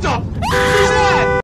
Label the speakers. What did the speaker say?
Speaker 1: What?